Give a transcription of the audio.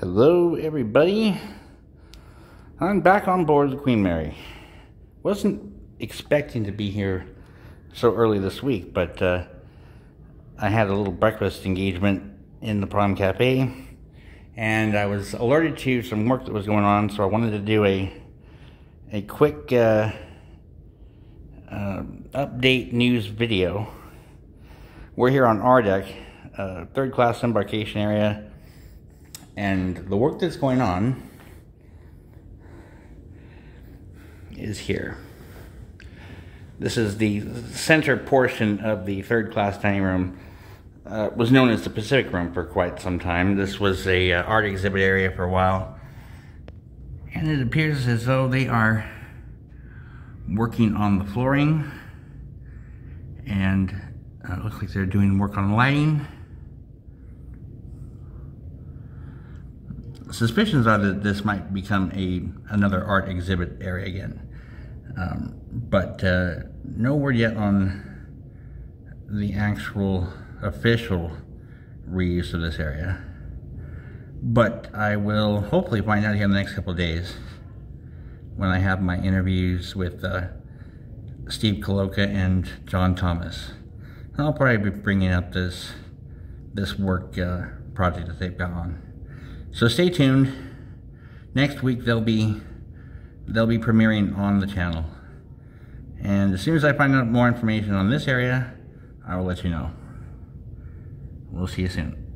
Hello, everybody. I'm back on board the Queen Mary. Wasn't expecting to be here so early this week, but uh, I had a little breakfast engagement in the Prom Cafe, and I was alerted to some work that was going on, so I wanted to do a a quick uh, uh, update news video. We're here on R deck, uh, third class embarkation area and the work that's going on is here. This is the center portion of the third class dining room. Uh, was known as the Pacific Room for quite some time. This was a uh, art exhibit area for a while. And it appears as though they are working on the flooring. And uh, looks like they're doing work on lighting. Suspicions are that this might become a another art exhibit area again. Um, but uh, no word yet on the actual official reuse of this area. But I will hopefully find out here in the next couple days when I have my interviews with uh, Steve Caloca and John Thomas. I'll probably be bringing up this this work uh, project that they've got on. So stay tuned. Next week they'll be they'll be premiering on the channel. And as soon as I find out more information on this area, I will let you know. We'll see you soon.